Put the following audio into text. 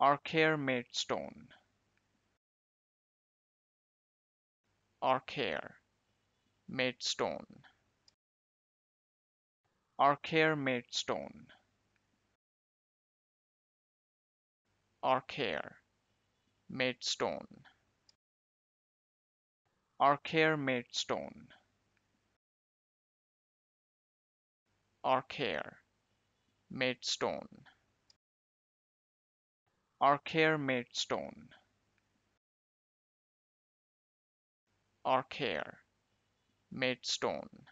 archair made stone Arcare made stone Arcare made stone. Maidstone made stone. Arcare made stone. Maidstone made stone archaea made stone. Maidstone made stone.